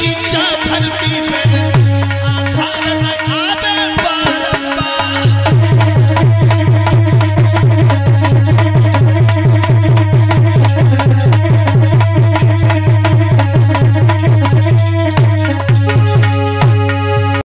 की चादर दी